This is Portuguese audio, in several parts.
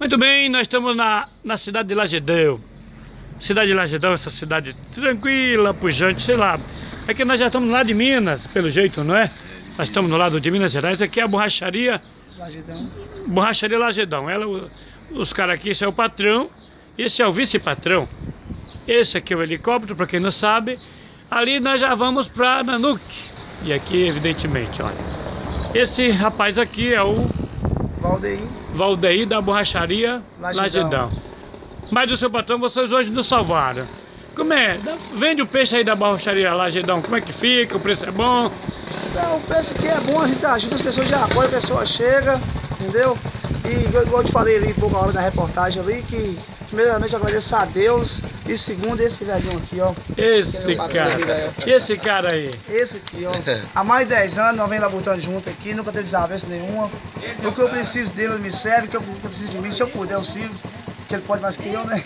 Muito bem, nós estamos na, na cidade de Lagedão. Cidade de Lagedão, essa cidade tranquila, pujante, sei lá. É que nós já estamos lá de Minas, pelo jeito, não é? Nós estamos no lado de Minas Gerais. Aqui é a borracharia... Lagedão. Borracharia Lagedão. Ela, os caras aqui, esse é o patrão, esse é o vice-patrão. Esse aqui é o helicóptero, para quem não sabe. Ali nós já vamos para Nanuque. E aqui, evidentemente, olha. Esse rapaz aqui é o Valdeir. Valdeir da borracharia Lagedão. Lagedão. Mas do seu patrão vocês hoje nos salvaram. Como é? Vende o peixe aí da borracharia Lagedão, como é que fica? O preço é bom? Então, o preço aqui é bom, a gente ajuda as pessoas de apoio, a pessoa chega, entendeu? E igual eu te falei ali, pouca hora da reportagem ali, que primeiramente eu agradeço a Deus e segundo esse velhinho aqui, ó. Esse cara, esse cara aí. Esse aqui, ó. Há mais de 10 anos nós vem labutando junto aqui, nunca teve desavença nenhuma. O que eu preciso dele, ele me serve, o que eu preciso, o que eu preciso de mim, se eu puder, eu sirvo. Que ele pode mais que eu, né?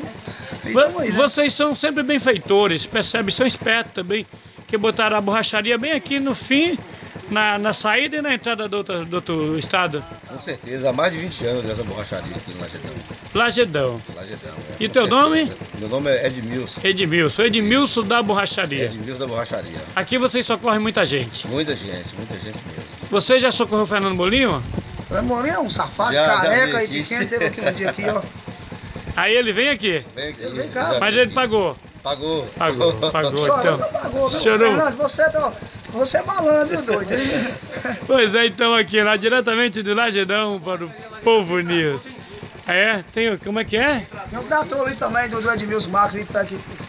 E tamo aí, né? Vocês são sempre benfeitores, percebe? São espertos também, que botaram a borracharia bem aqui no fim, na, na saída e na entrada do outro, do outro estado. Com certeza, há mais de 20 anos essa borracharia aqui no Lagedão. Lagedão. Lagedão é, E teu certeza. nome? Meu nome é Edmilson. Edmilson, Edmilson da borracharia. Edmilson da borracharia. Aqui vocês socorrem muita gente. Muita gente, muita gente mesmo. Você já socorreu o Fernando Molinho? O Morinho é um safado, Já, já careca vi e pequeno, teve aqui um dia aqui, ó. Aí ele vem aqui, Vem aqui. Vem cá. já mas ele pagou. Pagou. Pagou, pagou. Chorando, então. apagou, viu? Chorou. Fernando, você, tá, você é malandro, viu, doido? Pois é, então aqui lá diretamente do Lagedão para o Povo News. É, tem, o- como é que é? Tem um trator ali também, do, do Edmilson Marcos, que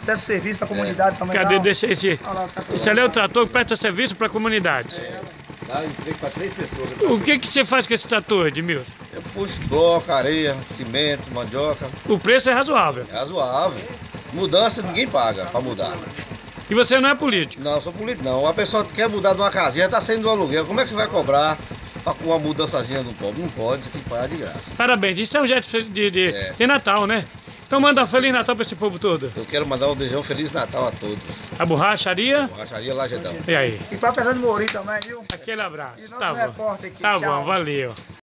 presta serviço pra comunidade também. Cadê? ó. Deixa esse. Olha lá, o trator. Esse ali é o trator que presta serviço para a comunidade. Dá emprego para três pessoas. O que, que você faz com esse trator, Edmilson? Eu puxo bloco, areia, cimento, mandioca. O preço é razoável. É razoável. Mudança ninguém paga para mudar. E você não é político. Não, eu sou político não. A pessoa que quer mudar de uma casinha, está saindo do aluguel. Como é que você vai cobrar pra uma mudançazinha do pobre? Não pode, você tem que pagar de graça. Parabéns, isso é um jeito de, de, É. de Natal, né? Então manda um Feliz Natal para esse povo todo. Eu quero mandar um desejão Feliz Natal a todos. A borracharia. Borracharia Lagedão. E aí? E pra Fernando Mourinho também, viu? Aquele abraço. E nosso Tá bom. repórter aqui, Tá tchau. bom, valeu.